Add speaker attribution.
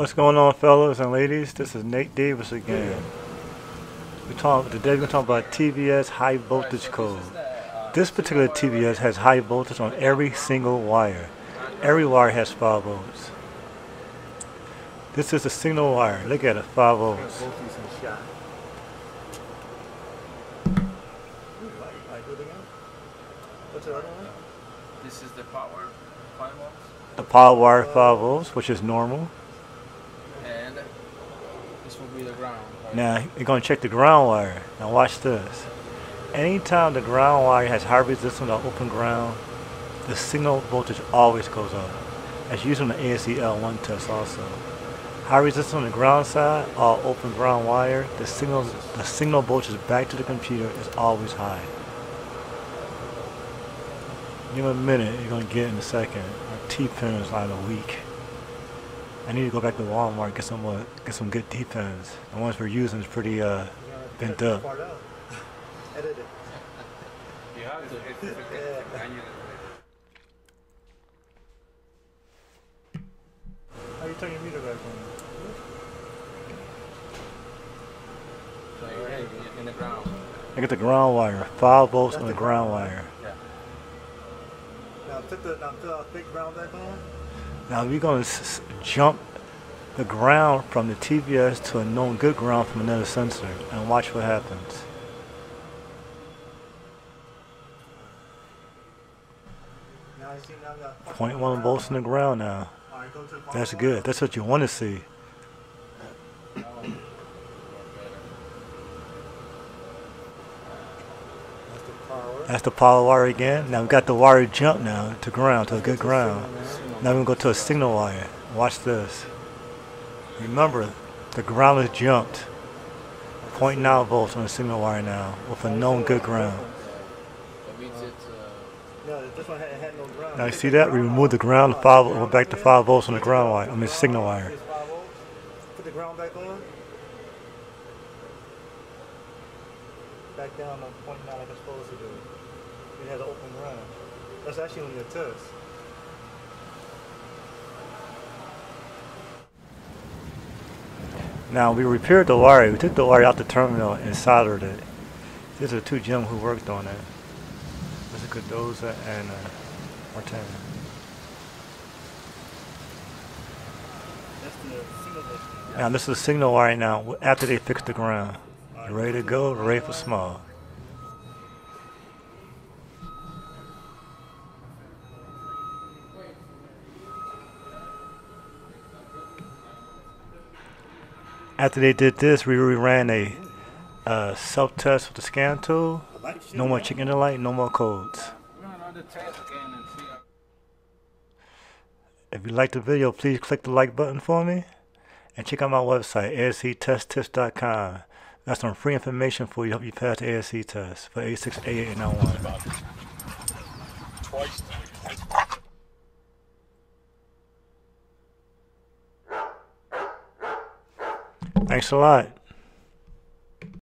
Speaker 1: What's going on, fellas and ladies? This is Nate Davis again. We talk today. We're going to talk about TPS high voltage code. This particular TPS has high voltage on every single wire. Every wire has 5 volts. This is a signal wire. Look at it, 5 volts.
Speaker 2: This is the power, 5 volts,
Speaker 1: The power wire 5 volts, which is normal.
Speaker 2: and this will be the ground. right?
Speaker 1: Now you're going to check the ground wire. Now watch this. Anytime the ground wire has high resistance or open ground, the signal voltage always goes up. That's used on the ASE L1 test also. High resistance on the ground side, all open ground wire, the signal the signal voltage back to the computer is always high. Give a minute, you're gonna get in a second. My T-pin is like a week. I need to go back to Walmart and get some uh, get some good T-pins. The ones we're using is pretty uh, bent up.
Speaker 2: You have to.
Speaker 1: How you turn your meter back on?
Speaker 2: So you're in, in the ground.
Speaker 1: I get the ground wire, five volts on the ground wire. Yeah.
Speaker 3: Now put the now put a thick ground back on.
Speaker 1: Now we're s- s- jump the ground from the TPS to a known good ground from another sensor and watch what happens. Point one volts in the ground now.
Speaker 3: To
Speaker 1: That's good. That's what you want to see.
Speaker 3: That's the power
Speaker 1: wire again. Now we've got the wire jump now to ground, to a good ground. Now we're gonna go to a signal wire. Watch this. Remember, the ground is jumped. 0.9 volts on the signal wire now with a known good ground. Now you see that? We removed the ground, five, went back to 5 volts on the ground wire, I mean signal wire.
Speaker 3: Put the ground back on. Back down point nine like it's supposed to do. It has an open ground. That's actually on your test.
Speaker 1: Now we repaired the wire. We took the wire out the terminal and soldered it. These are two gentlemen who worked on it. This is Cadoza and uh, Martin.
Speaker 3: That's the single voltage.
Speaker 1: Now this is the signal wire now after they fixed the ground. Ready to go, ready for smog. After they did this, we ran a uh, self-test with the scan tool. No more check engine light, no more codes. If you liked the video, please click the like button for me. And check out my website, asetesttips.com. That's some free information for you to help you pass the ASE test for 868891.
Speaker 4: twice.
Speaker 1: Thanks a lot.